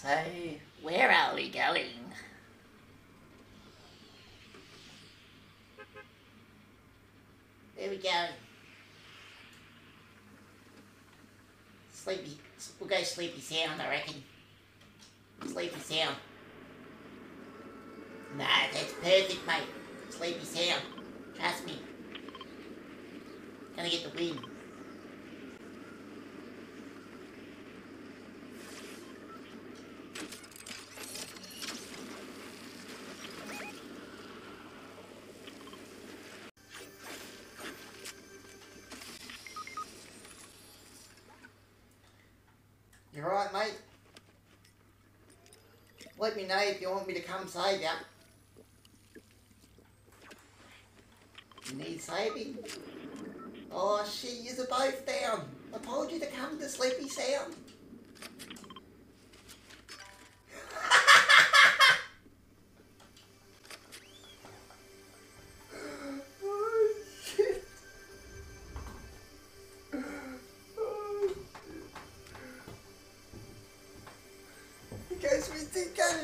So, where are we going? There we go. Sleepy. We'll go sleepy sound, I reckon. Sleepy sound. Nah, that's perfect, mate. Sleepy sound. Trust me. Gonna get the win. You right, mate? Let me know if you want me to come save you. You need saving? Oh shit, you're both down. I told you to come to Sleepy Sound. Guys, we